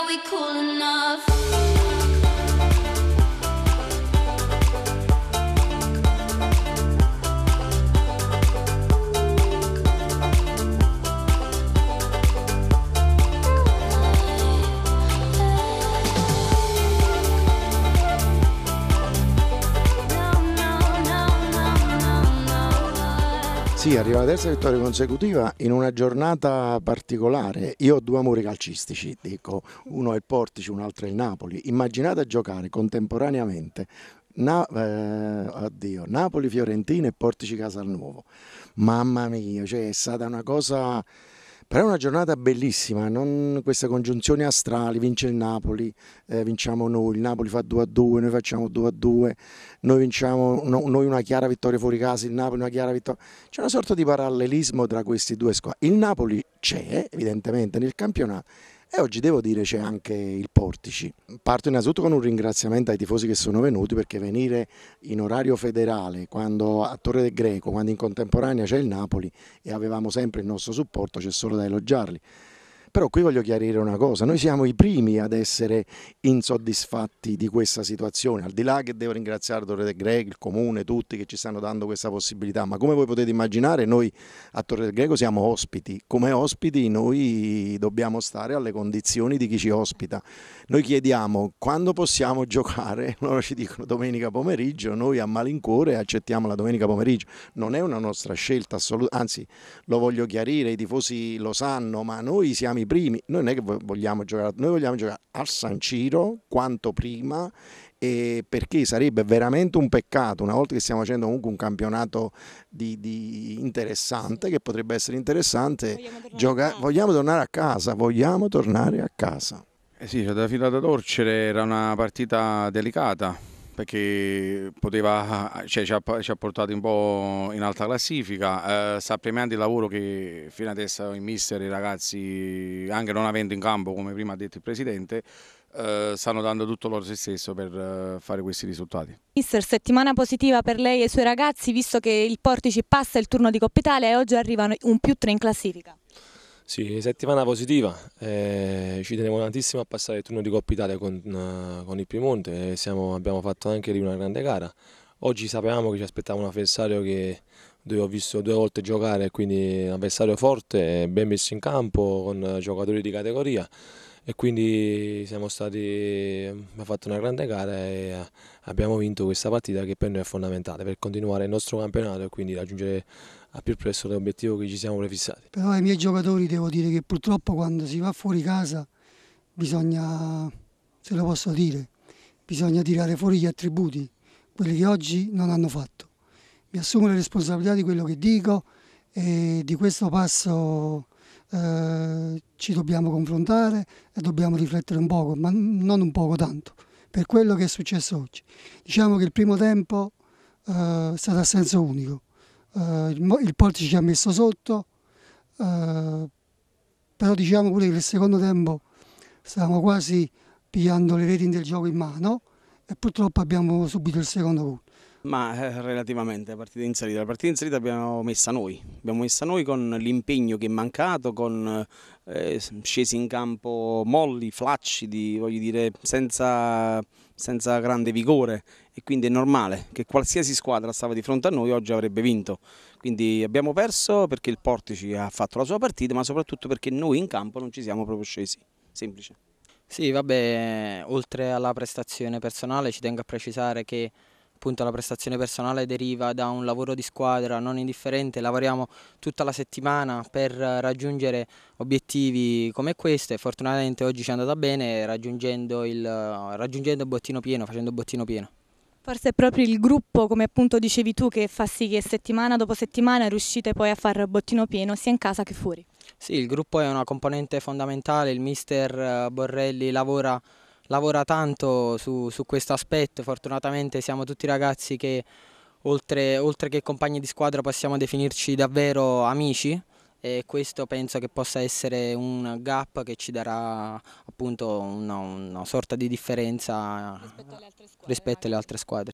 are we cool enough? Sì, arriva la terza vittoria consecutiva in una giornata particolare. Io ho due amori calcistici, dico, uno è il Portici, un altro è il Napoli. Immaginate a giocare contemporaneamente Na- eh, oddio, Napoli, Fiorentina e Portici Casalnuovo. Mamma mia, cioè è stata una cosa... Però è una giornata bellissima, non queste congiunzioni astrali, vince il Napoli, eh, vinciamo noi, il Napoli fa 2 a 2, noi facciamo 2 a 2, noi vinciamo, no- noi una chiara vittoria fuori casa, il Napoli una chiara vittoria. C'è una sorta di parallelismo tra questi due squadre. Il Napoli c'è, evidentemente, nel campionato e oggi devo dire c'è anche il Portici. Parto innanzitutto con un ringraziamento ai tifosi che sono venuti perché venire in orario federale, quando a Torre del Greco, quando in contemporanea c'è il Napoli e avevamo sempre il nostro supporto, c'è solo da elogiarli. Però qui voglio chiarire una cosa, noi siamo i primi ad essere insoddisfatti di questa situazione, al di là che devo ringraziare Torre del Greco, il comune, tutti che ci stanno dando questa possibilità, ma come voi potete immaginare noi a Torre del Greco siamo ospiti, come ospiti noi dobbiamo stare alle condizioni di chi ci ospita. Noi chiediamo quando possiamo giocare, loro ci dicono domenica pomeriggio, noi a malincuore accettiamo la domenica pomeriggio, non è una nostra scelta assoluta, anzi lo voglio chiarire, i tifosi lo sanno, ma noi siamo i primi, noi non è che vo- vogliamo giocare, noi vogliamo giocare al San Ciro quanto prima e perché sarebbe veramente un peccato, una volta che stiamo facendo comunque un campionato di, di interessante, che potrebbe essere interessante, gioca- vogliamo tornare a casa, vogliamo tornare a casa. Eh sì, cioè, da filata d'Orcere era una partita delicata perché poteva, cioè, ci, ha, ci ha portato un po' in alta classifica, eh, sta premiando il lavoro che fino adesso il mister i ragazzi, anche non avendo in campo come prima ha detto il presidente, eh, stanno dando tutto loro se stesso per eh, fare questi risultati. Mister, settimana positiva per lei e i suoi ragazzi, visto che il Portici passa il turno di Coppa Italia e oggi arrivano un più tre in classifica. Sì, settimana positiva, eh, ci tenevo tantissimo a passare il turno di Coppa Italia con, eh, con il Piemonte, siamo, abbiamo fatto anche lì una grande gara. Oggi sapevamo che ci aspettava un avversario che, dove ho visto due volte giocare, quindi un avversario forte, ben messo in campo, con giocatori di categoria. E quindi siamo stati, abbiamo fatto una grande gara e abbiamo vinto questa partita che per noi è fondamentale per continuare il nostro campionato e quindi raggiungere a più presto l'obiettivo che ci siamo prefissati. Però ai miei giocatori devo dire che purtroppo quando si va fuori casa bisogna, se lo posso dire, bisogna tirare fuori gli attributi, quelli che oggi non hanno fatto. Mi assumo le responsabilità di quello che dico e di questo passo eh, ci dobbiamo confrontare e dobbiamo riflettere un poco, ma non un poco tanto, per quello che è successo oggi. Diciamo che il primo tempo eh, è stato a senso unico, eh, il, Porti ci ha messo sotto, eh, però diciamo pure che nel secondo tempo stavamo quasi pigliando le reti del gioco in mano e purtroppo abbiamo subito il secondo gol. Ma eh, relativamente alla partita in salita, la partita in salita l'abbiamo messa noi, abbiamo messa noi con l'impegno che è mancato, con eh, scesi in campo molli, flaccidi, voglio dire, senza, senza grande vigore e quindi è normale che qualsiasi squadra stava di fronte a noi oggi avrebbe vinto. Quindi abbiamo perso perché il Portici ha fatto la sua partita, ma soprattutto perché noi in campo non ci siamo proprio scesi, semplice. Sì, vabbè, oltre alla prestazione personale ci tengo a precisare che appunto la prestazione personale deriva da un lavoro di squadra non indifferente, lavoriamo tutta la settimana per raggiungere obiettivi come questo e fortunatamente oggi ci è andata bene raggiungendo il, raggiungendo il bottino pieno, facendo il bottino pieno. Forse è proprio il gruppo, come appunto dicevi tu, che fa sì che settimana dopo settimana riuscite poi a fare bottino pieno sia in casa che fuori. Sì, il gruppo è una componente fondamentale, il mister Borrelli lavora lavora tanto su, su questo aspetto, fortunatamente siamo tutti ragazzi che oltre, oltre che compagni di squadra possiamo definirci davvero amici e questo penso che possa essere un gap che ci darà appunto una, una sorta di differenza rispetto alle altre squadre. Rispetto alle altre squadre.